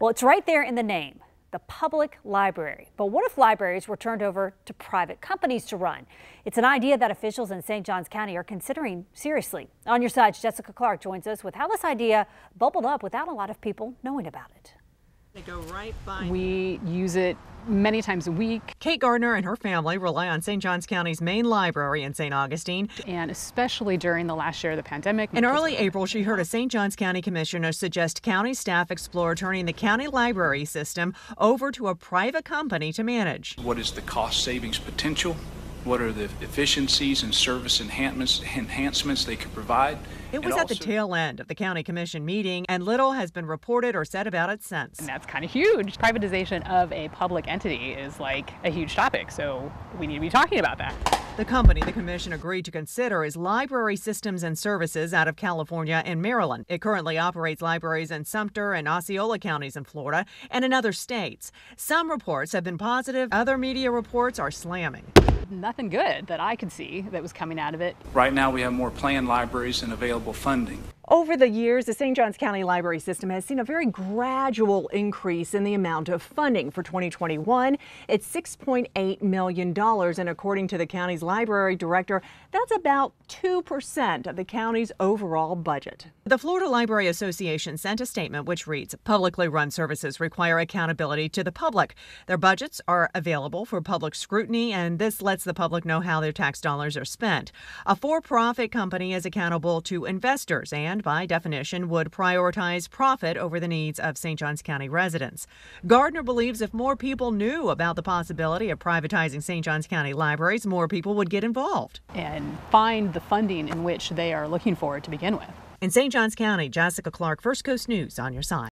Well, it's right there in the name, the public library. But what if libraries were turned over to private companies to run? It's an idea that officials in St. Johns County are considering seriously. On your side, Jessica Clark joins us with how this idea bubbled up without a lot of people knowing about it. They go right by. We use it many times a week. Kate Gardner and her family rely on St. Johns County's main library in St. Augustine. And especially during the last year of the pandemic. In early April, she heard a St. Johns County commissioner suggest county staff explore turning the county library system over to a private company to manage. What is the cost savings potential? What are the efficiencies and service enhancements, enhancements they could provide? It was And at the tail end of the county commission meeting, and little has been reported or said about it since. And that's kind of huge. Privatization of a public entity is like a huge topic, so we need to be talking about that. The company the commission agreed to consider is Library Systems and Services out of California and Maryland. It currently operates libraries in Sumter and Osceola counties in Florida and in other states. Some reports have been positive, other media reports are slamming. Nothing good that I could see that was coming out of it. Right now, we have more planned libraries than available funding. Over the years, the St. Johns County Library System has seen a very gradual increase in the amount of funding. For 2021, it's $6.8 million, and according to the county's library director, that's about 2% of the county's overall budget. The Florida Library Association sent a statement which reads Publicly run services require accountability to the public. Their budgets are available for public scrutiny, and this lets the public know how their tax dollars are spent. A for profit company is accountable to investors and, by definition, would prioritize profit over the needs of St. Johns County residents. Gardner believes if more people knew about the possibility of privatizing St. Johns County libraries, more people would get involved. And find the funding in which they are looking for to begin with. In St. Johns County, Jessica Clark, First Coast News on your side.